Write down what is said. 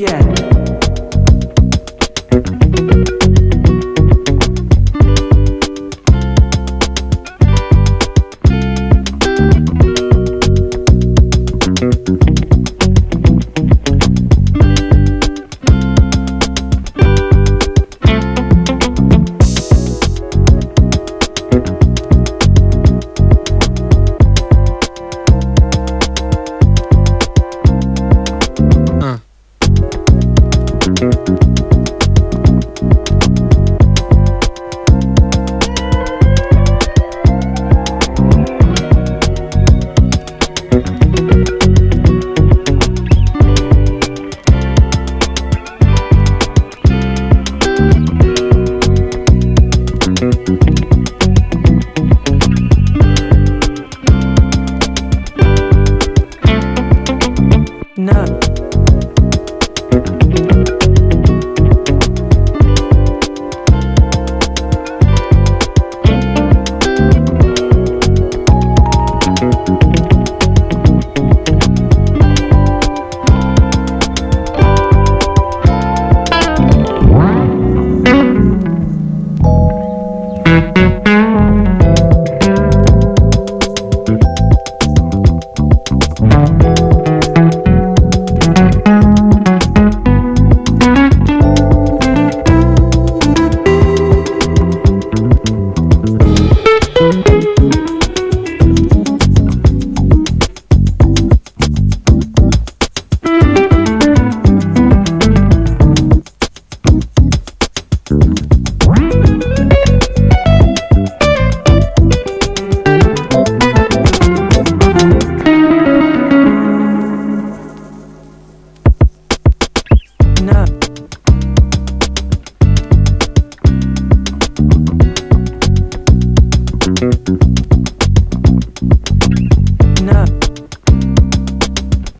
Yeah. up. Thank enough.